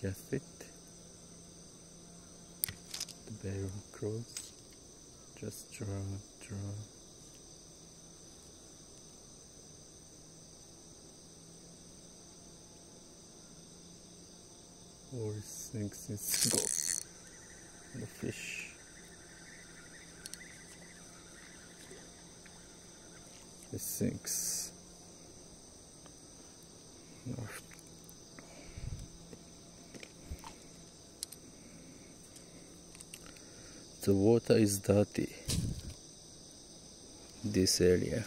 cast it. The barrel close. Just draw, draw. All things is go. The fish. It sinks. The water is dirty. This area.